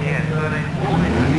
免得那